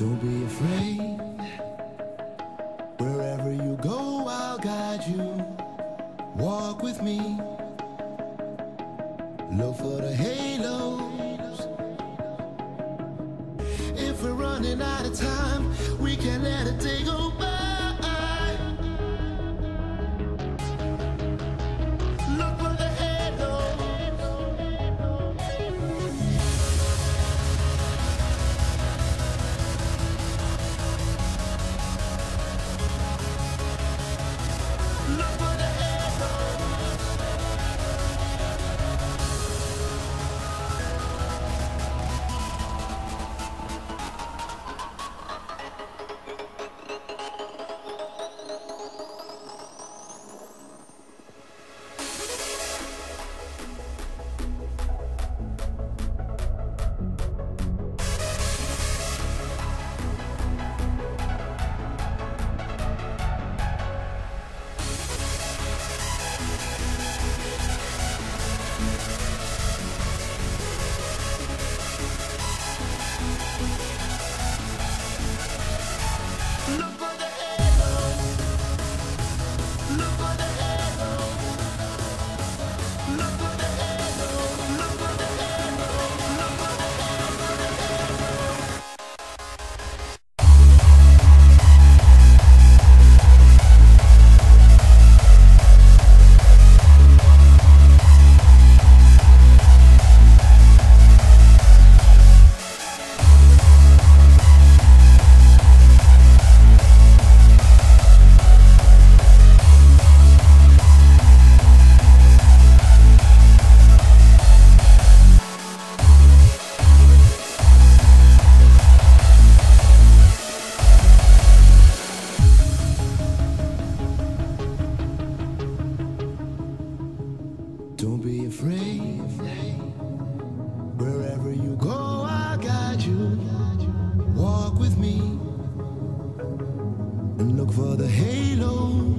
Don't be afraid. Wherever you go, I'll guide you. Walk with me. Look for the halos. If we're running out of time, we can let a day go for the halos.